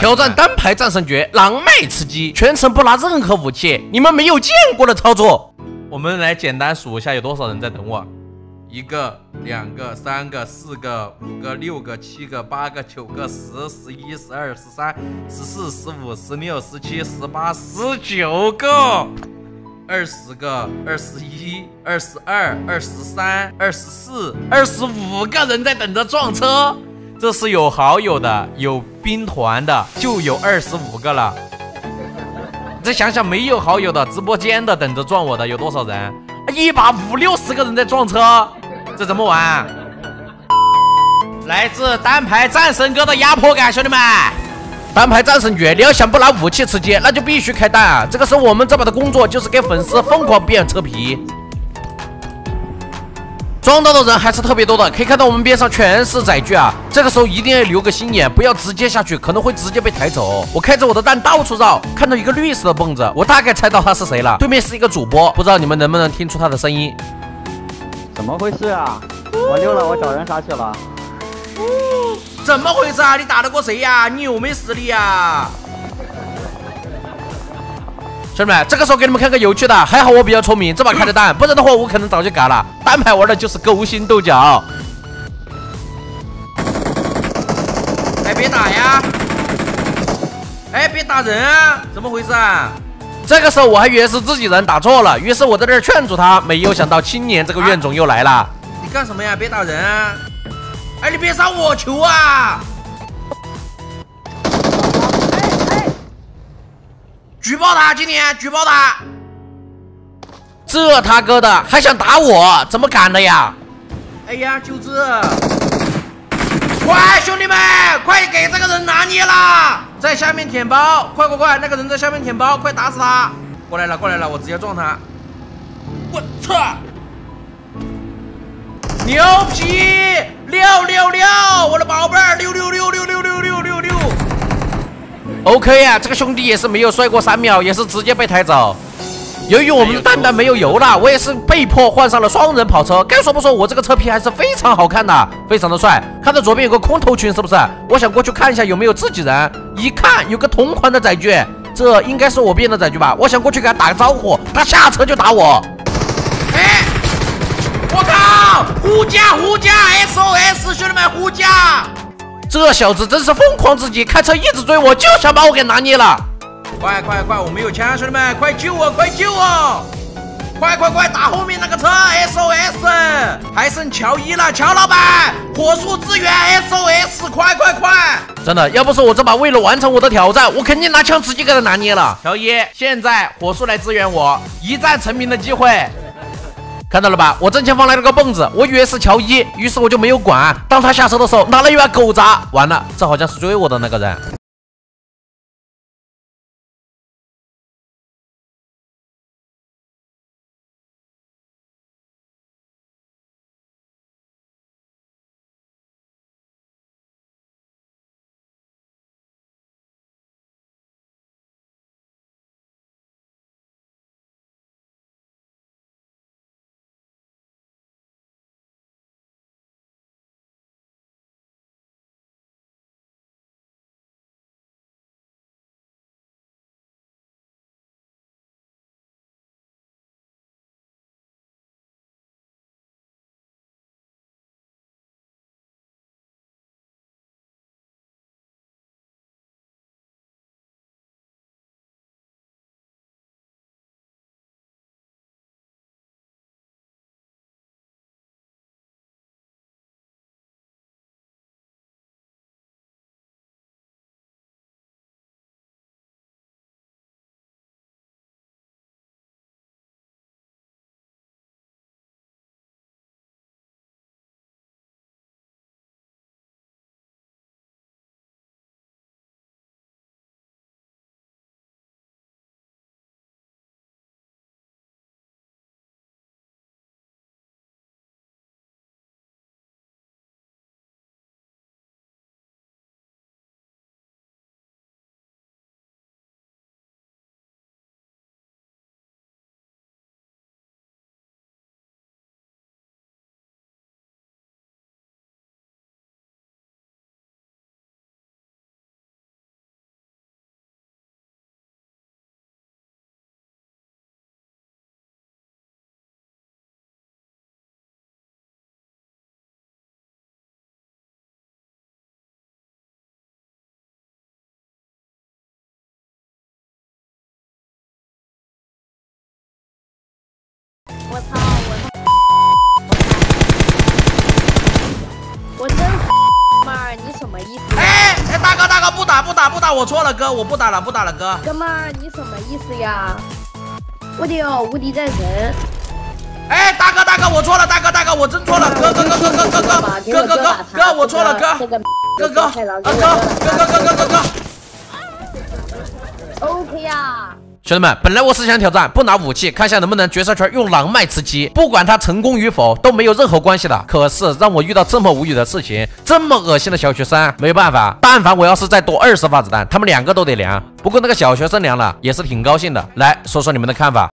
挑战单排战神诀，浪漫刺激，全程不拿任何武器，你们没有见过的操作。我们来简单数一下有多少人在等我：一个、两个、三个、四个、五个、六个、七个、八个、九个、十、十一、十二、十三、十四、十五、十六、十七、十八、十九个、二十个、二十一、二十二、二十三、二十四、二十五个人在等着撞车。这是有好友的，有兵团的，就有二十五个了。再想想没有好友的，直播间的等着撞我的有多少人？一把五六十个人在撞车，这怎么玩？来自单排战神哥的压迫感，兄弟们！单排战神局，你要想不拿武器吃鸡，那就必须开弹。这个时候我们这把的工作就是给粉丝疯狂变车皮。撞到的人还是特别多的，可以看到我们边上全是载具啊！这个时候一定要留个心眼，不要直接下去，可能会直接被抬走。我开着我的蛋到处绕，看到一个绿色的蹦子，我大概猜到他是谁了。对面是一个主播，不知道你们能不能听出他的声音？怎么回事啊？我溜了，我找人杀去了。怎么回事啊？你打得过谁呀？你有没实力呀？兄弟们，这个时候给你们看个有趣的，还好我比较聪明，这把开的蛋，不然的话我可能早就嘎了。单排玩的就是勾心斗角。哎，别打呀！哎，别打人啊！怎么回事啊？这个时候我还以为是自己人打错了，于是我在这儿劝阻他，没有想到青年这个怨种又来了。你干什么呀？别打人啊！哎，你别杀我球啊！报他，今天举报他！这他哥的还想打我，怎么敢的呀？哎呀，就这！快，兄弟们，快给这个人拿捏了！在下面舔包，快快快！那个人在下面舔包，快打死他！过来了，过来了！我直接撞他！我操！牛皮！六六六！我的宝贝儿，六六六六！！OK 呀，这个兄弟也是没有摔过三秒，也是直接被抬走。由于我们的弹弹没有油了，我也是被迫换上了双人跑车。该说不说，我这个车皮还是非常好看的，非常的帅。看到左边有个空投群，是不是？我想过去看一下有没有自己人。一看有个同款的载具，这应该是我变的载具吧？我想过去给他打个招呼，他下车就打我。哎，我靠！呼驾呼驾！SOS，兄弟们呼驾！这小子真是疯狂至极，开车一直追我，就想把我给拿捏了。快快快，我没有枪，兄弟们，快救我，快救我！快快快，打后面那个车！SOS，还剩乔伊了，乔老板，火速支援！SOS，快快快！真的，要不是我这把为了完成我的挑战，我肯定拿枪直接给他拿捏了。乔伊，现在火速来支援我，一战成名的机会。看到了吧，我正前方来了个蹦子，我以为是乔伊，于是我就没有管。当他下车的时候，拿了一把狗杂，完了，这好像是追我的那个人。打不打不打，我错了哥，我不打了不打了哥。哥们儿，你什么意思呀？我的哟，无敌战神。哎，大哥大哥，我错了，大哥大哥，我真错了，哥哥哥哥哥哥哥哥哥哥哥，我错了哥，哥哥哥哥哥哥哥哥哥。OK 呀。兄弟们，本来我是想挑战不拿武器，看一下能不能决赛圈用狼麦吃鸡，不管他成功与否都没有任何关系的。可是让我遇到这么无语的事情，这么恶心的小学生，没有办法。但凡我要是再多二十发子弹，他们两个都得凉。不过那个小学生凉了，也是挺高兴的。来说说你们的看法。